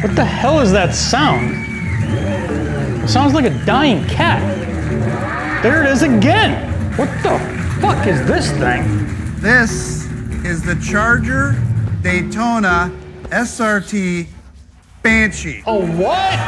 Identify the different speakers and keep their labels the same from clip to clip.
Speaker 1: What the hell is that sound? It sounds like a dying cat. There it is again. What the fuck is this thing?
Speaker 2: This is the Charger Daytona SRT Banshee.
Speaker 1: Oh, what?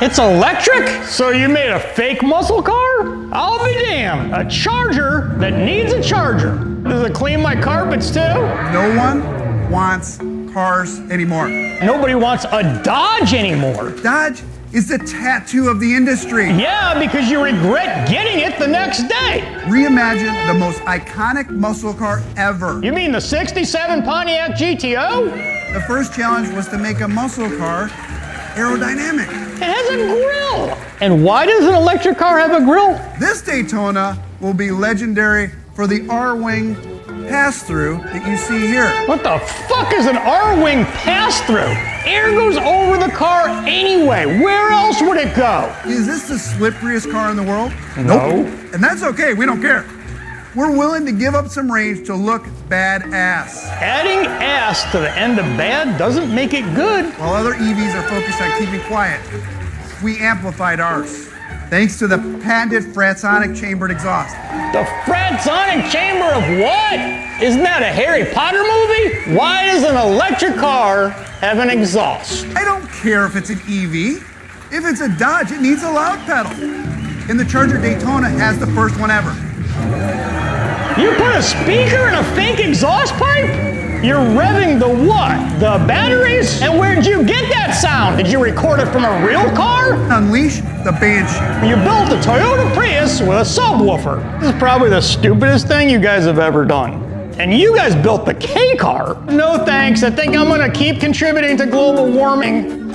Speaker 1: It's electric? So you made a fake muscle car? I'll be damned. A charger that needs a charger. Does it clean my carpets too?
Speaker 2: No one wants cars anymore.
Speaker 1: Nobody wants a Dodge anymore.
Speaker 2: Dodge is the tattoo of the industry.
Speaker 1: Yeah, because you regret getting it the next day.
Speaker 2: Reimagine the most iconic muscle car ever.
Speaker 1: You mean the 67 Pontiac GTO?
Speaker 2: The first challenge was to make a muscle car aerodynamic.
Speaker 1: It has a grill. And why does an electric car have a grill?
Speaker 2: This Daytona will be legendary for the R-Wing pass-through that you see here.
Speaker 1: What the fuck is an R-Wing pass-through? Air goes over the car anyway. Where else would it go?
Speaker 2: Is this the slipperiest car in the world?
Speaker 1: No.
Speaker 2: And that's okay, we don't care. We're willing to give up some range to look badass.
Speaker 1: Adding ass to the end of bad doesn't make it good.
Speaker 2: While other EVs are focused on keeping quiet, we amplified ours. Thanks to the patented Fratzonic chambered exhaust.
Speaker 1: The Fratzonic chamber of what? Isn't that a Harry Potter movie? Why does an electric car have an exhaust?
Speaker 2: I don't care if it's an EV. If it's a Dodge, it needs a loud pedal. And the Charger Daytona has the first one ever.
Speaker 1: You put a speaker in a fake exhaust pipe? You're revving the what? The batteries? And where'd you get that sound? Did you record it from a real car?
Speaker 2: Unleash the Banshee.
Speaker 1: You built a Toyota Prius with a subwoofer. This is probably the stupidest thing you guys have ever done. And you guys built the K car. No thanks, I think I'm gonna keep contributing to global warming.